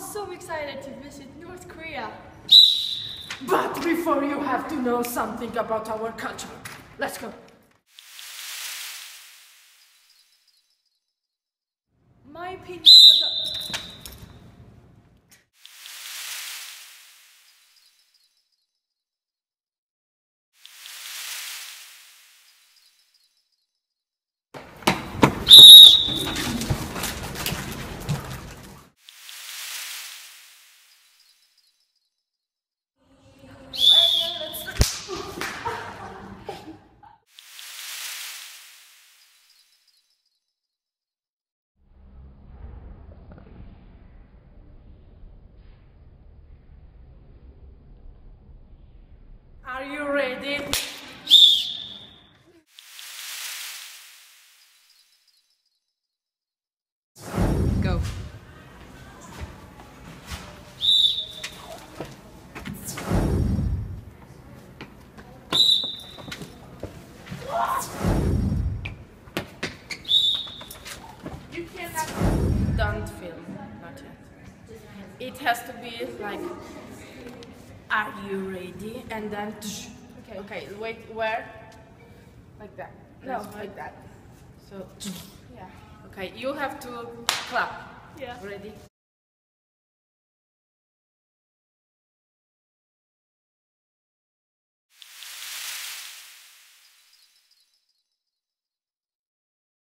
so excited to visit North Korea. But before you have to know something about our culture. Let's go. My opinion about. Are you ready? Go. You cannot. Don't film. Not yet. It has to be like. Are you ready? And then. Okay. Okay. Wait. Where? Like that. No, like that. So. Yeah. Okay. You have to clap. Yeah. Ready?